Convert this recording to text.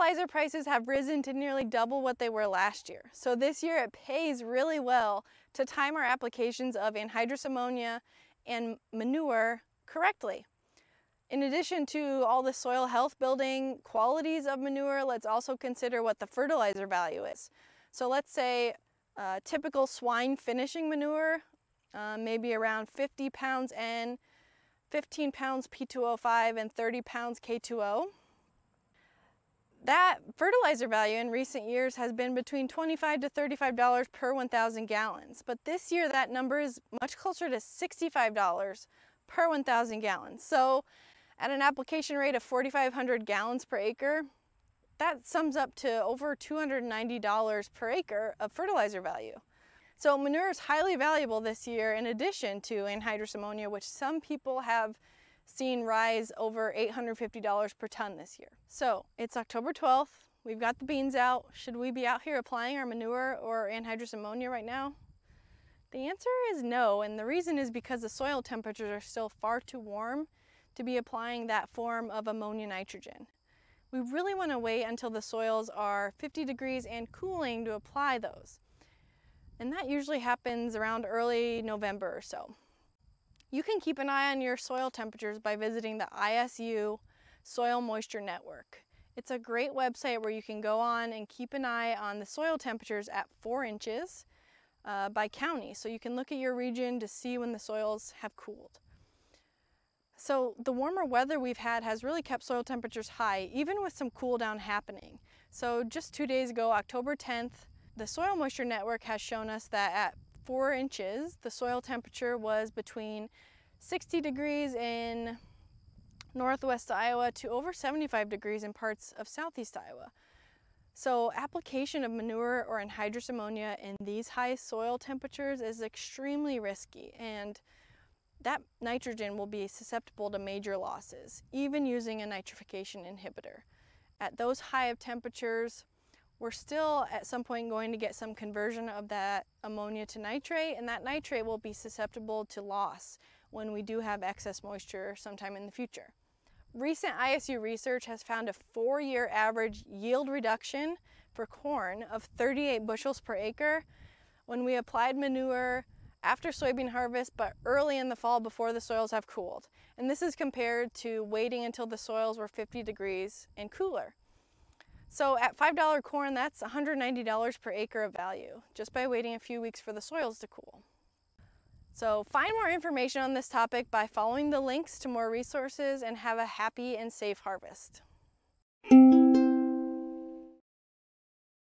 fertilizer prices have risen to nearly double what they were last year. So this year it pays really well to time our applications of anhydrous ammonia and manure correctly. In addition to all the soil health building qualities of manure, let's also consider what the fertilizer value is. So let's say uh, typical swine finishing manure, uh, maybe around 50 pounds N, 15 pounds P2O5, and 30 pounds K2O. That fertilizer value in recent years has been between 25 to $35 per 1,000 gallons, but this year that number is much closer to $65 per 1,000 gallons. So at an application rate of 4,500 gallons per acre, that sums up to over $290 per acre of fertilizer value. So manure is highly valuable this year in addition to anhydrous ammonia, which some people have seen rise over $850 per ton this year. So it's October 12th, we've got the beans out. Should we be out here applying our manure or anhydrous ammonia right now? The answer is no, and the reason is because the soil temperatures are still far too warm to be applying that form of ammonia nitrogen. We really want to wait until the soils are 50 degrees and cooling to apply those. And that usually happens around early November or so. You can keep an eye on your soil temperatures by visiting the ISU Soil Moisture Network. It's a great website where you can go on and keep an eye on the soil temperatures at four inches uh, by county. So you can look at your region to see when the soils have cooled. So the warmer weather we've had has really kept soil temperatures high, even with some cool down happening. So just two days ago, October 10th, the Soil Moisture Network has shown us that at four inches, the soil temperature was between 60 degrees in northwest Iowa to over 75 degrees in parts of southeast Iowa. So application of manure or anhydrous ammonia in these high soil temperatures is extremely risky and that nitrogen will be susceptible to major losses, even using a nitrification inhibitor. At those high of temperatures, we're still at some point going to get some conversion of that ammonia to nitrate, and that nitrate will be susceptible to loss when we do have excess moisture sometime in the future. Recent ISU research has found a four-year average yield reduction for corn of 38 bushels per acre when we applied manure after soybean harvest, but early in the fall before the soils have cooled. And this is compared to waiting until the soils were 50 degrees and cooler. So at $5 corn, that's $190 per acre of value, just by waiting a few weeks for the soils to cool. So find more information on this topic by following the links to more resources and have a happy and safe harvest.